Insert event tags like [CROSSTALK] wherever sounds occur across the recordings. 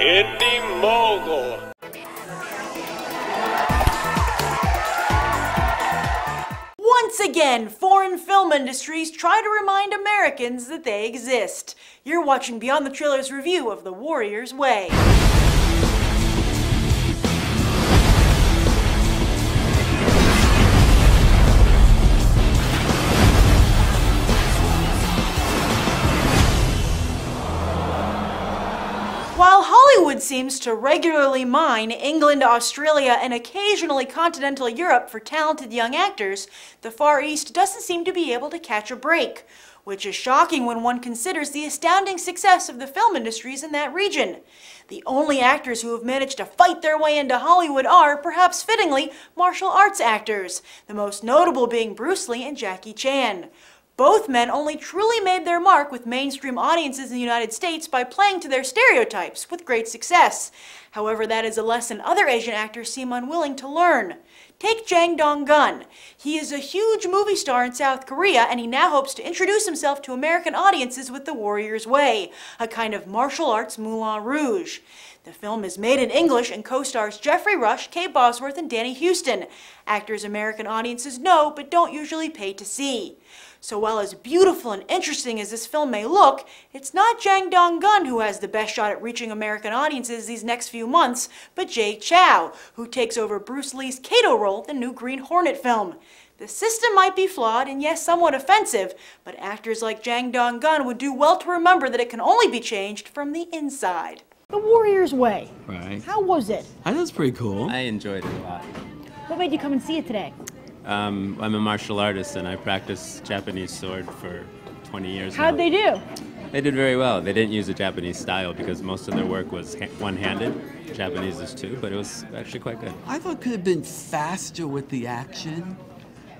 Indy Mogul. Once again, foreign film industries try to remind Americans that they exist. You're watching Beyond the Trailers review of The Warrior's Way. Hollywood seems to regularly mine England, Australia, and occasionally continental Europe for talented young actors, the Far East doesn't seem to be able to catch a break, which is shocking when one considers the astounding success of the film industries in that region. The only actors who have managed to fight their way into Hollywood are, perhaps fittingly, martial arts actors, the most notable being Bruce Lee and Jackie Chan. Both men only truly made their mark with mainstream audiences in the United States by playing to their stereotypes with great success. However, that is a lesson other Asian actors seem unwilling to learn. Take Jang Dong-gun. He is a huge movie star in South Korea and he now hopes to introduce himself to American audiences with The Warrior's Way, a kind of martial arts Moulin Rouge. The film is made in English and co-stars Geoffrey Rush, Kate Bosworth, and Danny Huston, actors American audiences know but don't usually pay to see. So while as beautiful and interesting as this film may look, it's not Jang Dong-gun who has the best shot at reaching American audiences these next few months, but Jay Chou, who takes over Bruce Lee's Kato role in the new Green Hornet film. The system might be flawed and yes, somewhat offensive, but actors like Jang Dong-gun would do well to remember that it can only be changed from the inside. The Warrior's Way. Right. How was it? I thought it was pretty cool. I enjoyed it a lot. What made you come and see it today? Um, I'm a martial artist and I practiced Japanese sword for 20 years. How'd now. they do? They did very well. They didn't use a Japanese style because most of their work was ha- one-handed. Japanese is too, but it was actually quite good. I thought it could have been faster with the action.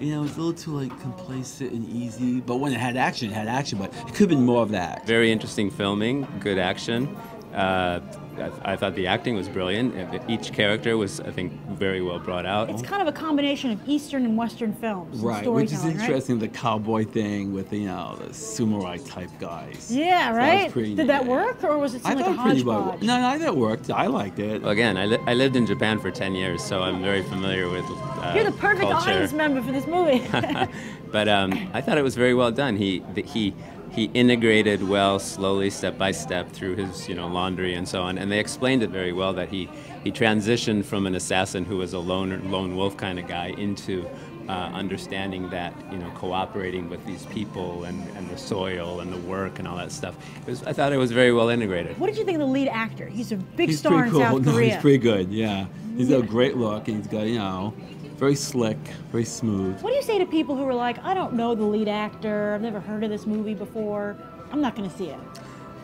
You know, it was a little too like complacent and easy. But when it had action, it had action. But it could have been more of that. Very interesting filming, good action. Uh, I, I thought the acting was brilliant. Each character was, I think, very well brought out. It's kind of a combination of Eastern and Western films. and Right, which is storytelling, right? interesting. The cowboy thing with the, you know the samurai type guys. Yeah, So that was right? pretty Did that neat. work, or was it I seem like thought pretty well. No, no, I thought it worked. I liked it. Well, again, I, li- I lived in Japan for 10 years, so I'm very familiar with uh, You're the perfect culture. audience member for this movie. [LAUGHS] but um, I thought it was very well done. He th- he he integrated well, slowly, step by step, through his you know laundry and so on. And they explained it very well that he he transitioned from an assassin who was a lone lone wolf kind of guy into uh, understanding that you know cooperating with these people and, and the soil and the work and all that stuff. It was, I thought it was very well integrated. what did you think of the lead actor? He's a big he's star pretty in cool. South [LAUGHS] no, he's pretty good. Yeah, he's got a great look, and he's got you know, very slick, very smooth. What do you say to people who are like, I don't know the lead actor, I've never heard of this movie before, I'm not going to see it?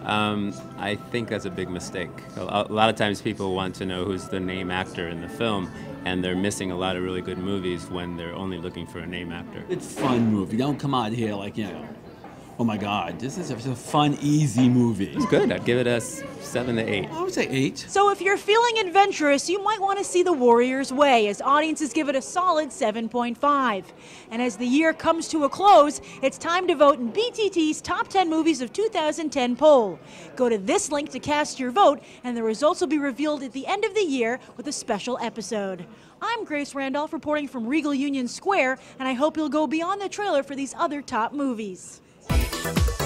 Um, I think that's a big mistake. A, a lot of times people want to know who's the name actor in the film, and they're missing a lot of really good movies when they're only looking for a name actor. It's a fun movie. Don't come out here like you know. Oh my God, this is a, fun, easy movie. It's good. I'd give it a seven to eight. I would say eight. So if you're feeling adventurous, you might want to see The Warrior's Way, as audiences give it a solid 7.5. And as the year comes to a close, it's time to vote in BTT's Top 10 Movies of 2010 poll. Go to this link to cast your vote, and the results will be revealed at the end of the year with a special episode. I'm Grace Randolph reporting from Regal Union Square, and I hope you'll go beyond the trailer for these other top movies. Thank you